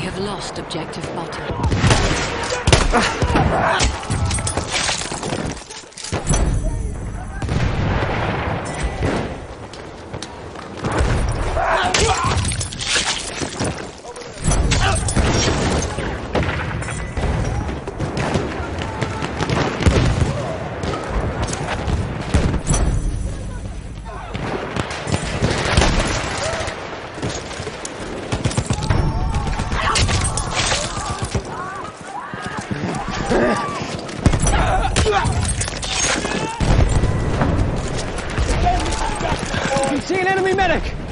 have lost objective butter. See an enemy medic!